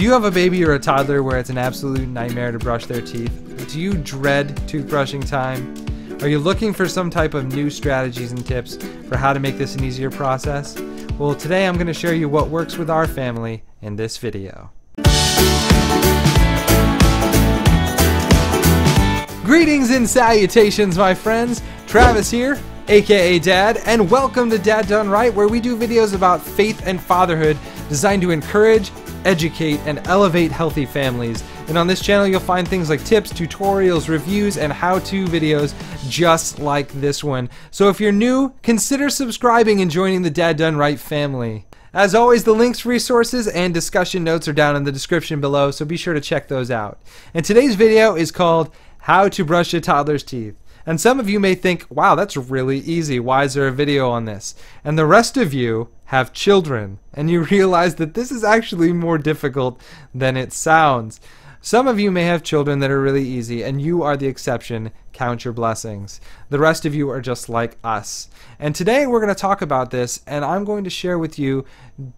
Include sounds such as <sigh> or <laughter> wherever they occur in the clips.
Do you have a baby or a toddler where it's an absolute nightmare to brush their teeth? Do you dread toothbrushing time? Are you looking for some type of new strategies and tips for how to make this an easier process? Well, today I'm going to share you what works with our family in this video. Greetings and salutations, my friends. Travis here, aka Dad, and welcome to Dad Done Right, where we do videos about faith and fatherhood designed to encourage, educate, and elevate healthy families. And on this channel, you'll find things like tips, tutorials, reviews, and how to videos just like this one. So if you're new, consider subscribing and joining the Dad Done Right family. As always, the links, resources, and discussion notes are down in the description below, so be sure to check those out. And today's video is called How to Brush a Toddler's Teeth. And some of you may think, wow, that's really easy. Why is there a video on this? And the rest of you have children, and you <laughs> realize that this is actually more difficult than it sounds. Some of you may have children that are really easy, and you are the exception. Count your blessings. The rest of you are just like us. And today we're going to talk about this, and I'm going to share with you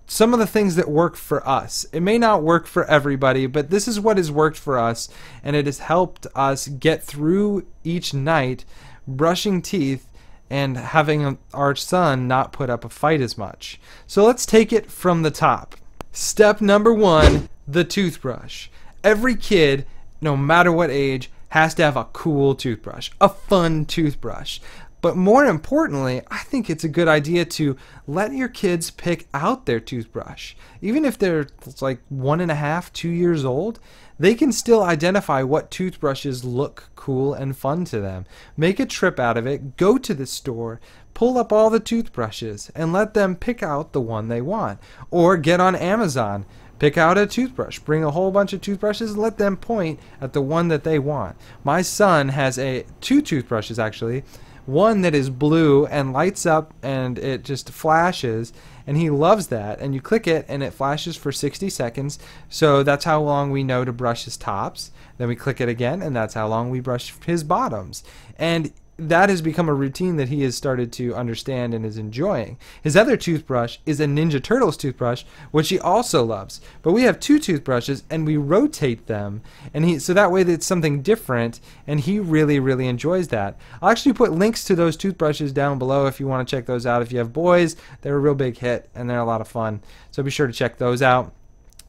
some of the things that work for us. It may not work for everybody, but this is what has worked for us, and it has helped us get through each night brushing teeth and having our son not put up a fight as much. So let's take it from the top. Step number one the toothbrush. Every kid, no matter what age, has to have a cool toothbrush, a fun toothbrush. But more importantly, I think it's a good idea to let your kids pick out their toothbrush. Even if they're like one and a half, two years old, they can still identify what toothbrushes look cool and fun to them. Make a trip out of it, go to the store, pull up all the toothbrushes, and let them pick out the one they want. Or get on Amazon Pick out a toothbrush. Bring a whole bunch of toothbrushes and let them point at the one that they want. My son has a two toothbrushes actually. One that is blue and lights up and it just flashes and he loves that. And you click it and it flashes for 60 seconds. So that's how long we know to brush his tops. Then we click it again and that's how long we brush his bottoms. And that has become a routine that he has started to understand and is enjoying. His other toothbrush is a Ninja Turtles toothbrush, which he also loves. But we have two toothbrushes and we rotate them, and he so that way it's something different, and he really really enjoys that. I'll actually put links to those toothbrushes down below if you want to check those out. If you have boys, they're a real big hit and they're a lot of fun. So be sure to check those out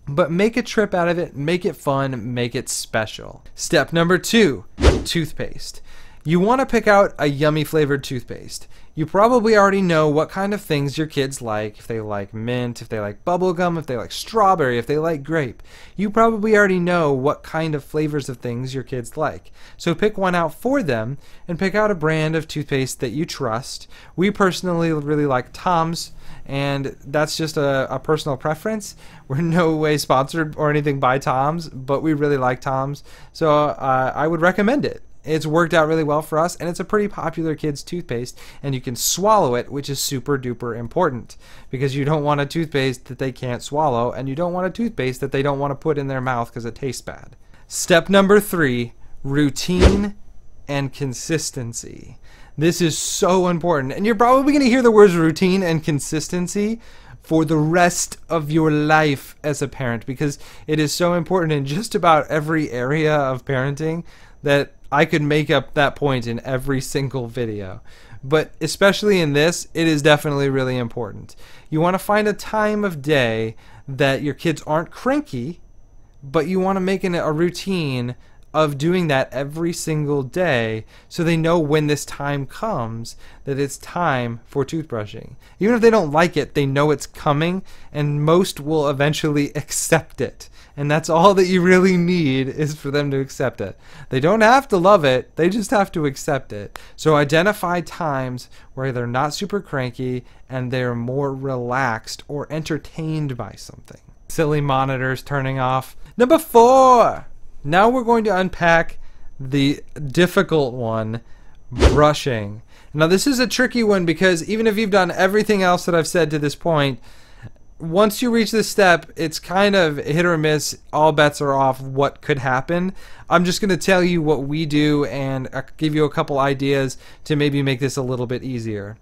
but make a trip out of it, make it fun, make it special. Step number two toothpaste. You want to pick out a yummy flavored toothpaste. You probably already know what kind of things your kids like. If they like mint, if they like bubblegum, if they like strawberry, if they like grape. You probably already know what kind of flavors of things your kids like. So pick one out for them and pick out a brand of toothpaste that you trust. We personally really like Tom's and that's just a, a, personal preference. <laughs> We're no way sponsored or anything by Tom's, but we really like Tom's, so uh, I would recommend it. It's worked out really well for us, and it's a pretty popular kids' toothpaste, and you can swallow it, which is super duper important because you don't want a toothpaste that they can't swallow, and you don't want a toothpaste that they don't want to put in their mouth because it tastes bad. Step number three routine and consistency. This is so important, and you're probably going to hear the words routine and consistency for the rest of your life as a parent because it is so important in just about every area of parenting that I could make up that point in every single video. But especially in this, it is definitely really important. You want to find a time of day that your kids aren't cranky, but you want to make it a routine of doing that every single day so they know when this time comes that it's time for toothbrushing. Even if they don't like it, they know it's coming and most will eventually <laughs> accept it. And that's all that you really need is for them to accept it. They don't have to love it, they just have to accept it. So identify times where they're not super cranky and they're more relaxed or entertained by something. Silly monitors turning off. Number four! Now we're going to unpack the difficult one brushing. Now, this is a tricky one because even if you've done everything else that I've said to this point, once you reach this step, it's kind of hit or miss. All bets are off what could happen. I'm just going to tell you what we do and uh, give you a couple ideas to maybe make this a little bit easier.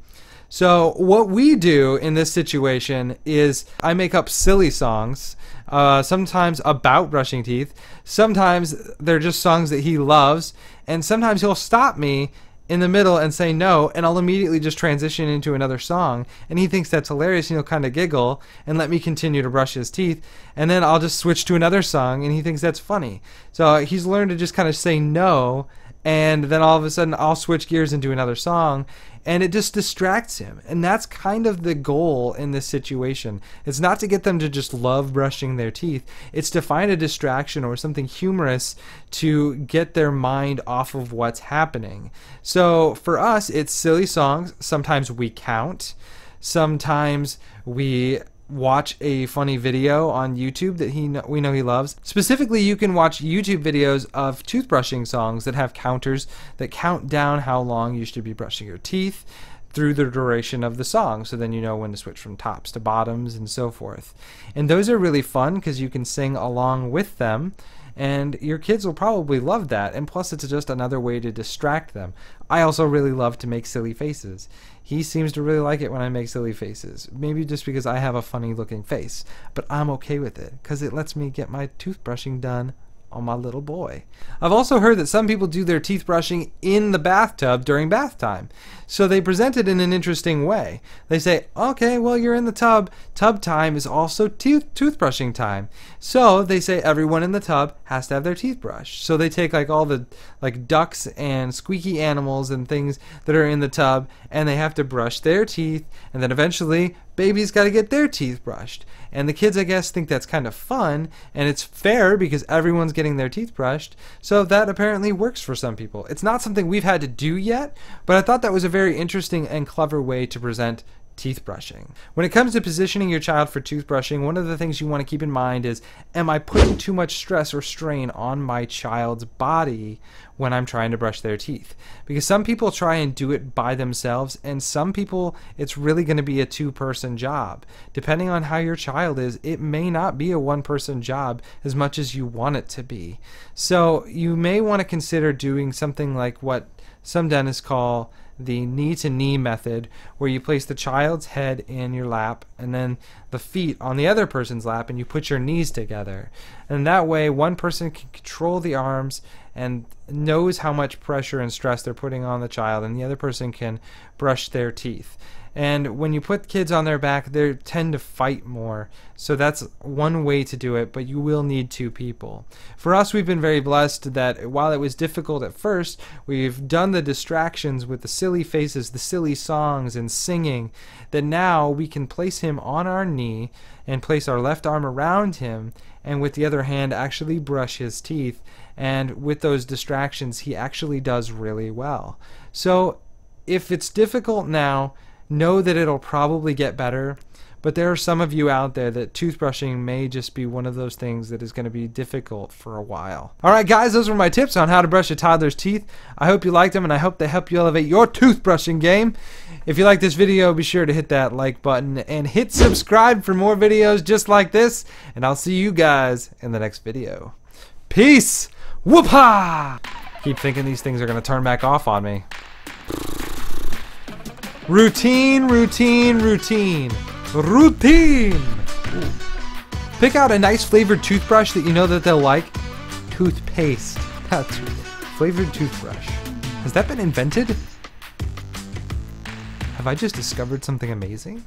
So, what we do in this situation is I make up silly songs, uh, sometimes about brushing teeth, sometimes they're just songs that he loves, and sometimes he'll stop me in the middle and say no, and I'll immediately just transition into another song. And he thinks that's hilarious, and he'll kind of giggle and let me continue to brush his teeth. And then I'll just switch to another song, and he thinks that's funny. So he's learned to just kind of say no and then all of a sudden I'll switch gears into another song and it just distracts him. And that's kind of the goal in this situation. It's not to get them to just love brushing their teeth, it's to find a distraction or something humorous to get their mind off of what's happening. So for us, it's silly songs. Sometimes we count. Sometimes we watch a funny video on YouTube that he we know he loves. Specifically, you can watch YouTube videos of toothbrushing songs that have counters that count down how long you should be brushing your teeth through the duration of the song so then you know when to switch from tops to bottoms and so forth. And those are really fun because you can sing along with them and your kids will probably love that. And plus it's just another way to distract them. I also really love to make silly faces. He seems to really like it when i make silly faces. Maybe just because i have a funny looking face but i'm okay with it because it lets me get my toothbrushing done on my little boy. I've also heard that some people do their teeth brushing in the bathtub during bath time. So they present it in an interesting way. They say, okay, well, you're in the tub. Tub time is also tooth toothbrushing time. So they say everyone in the tub has to have their teeth brushed. So they take like all the like ducks and squeaky animals and things that are in the tub and they have to brush their teeth and then eventually babies got to get their teeth brushed. And the kids, I guess, think that's kind of fun and it's fair because everyone's getting their teeth brushed. So that apparently works for some people. It's not something we've had to do yet, but I thought that was a very interesting and clever way to present teeth brushing. When it comes to positioning your child for tooth brushing, one of the things you want to keep in mind is am I putting too much stress or strain on my child's body when I'm trying to brush their teeth? Because some people try and do it by themselves, and some people it's really going to be a two person job. Depending on how your child is, it may not be a one person job as much as you want it to be. So you may want to consider doing something like what some dentists call the knee to knee method, where you place the child's head in your lap and then the feet on the other person's lap, and you put your knees together. And that way, one person can control the arms and knows how much pressure and stress they're putting on the child, and the other person can brush their teeth. And when you put kids on their back, they tend to fight more. So that's one way to do it, but you will need two people. For us, we've been very blessed that while it was difficult at first, we've done the distractions with the silly faces, the silly songs, and singing, that now we can place him on our knee and place our left arm around him, and with the other hand, actually brush his teeth. And with those distractions, he actually does really well. So if it's difficult now, know that it'll probably get better. But there are some of you out there that toothbrushing may just be one of those things that is going to be difficult for a while. Alright guys, those were my tips on how to brush a toddler's teeth. I hope you liked them and I hope they help you elevate your toothbrushing game. If you like this video, be sure to hit that like button and hit subscribe for more videos just like this. And I'll see you guys in the next video. Peace! Whoop-ha! Keep thinking these things are going to turn back off on me. Routine, routine, routine. Routine! Pick out a nice flavored toothbrush that you know that they'll like. Toothpaste. That's flavored toothbrush. Has that been invented? Have I just discovered something amazing?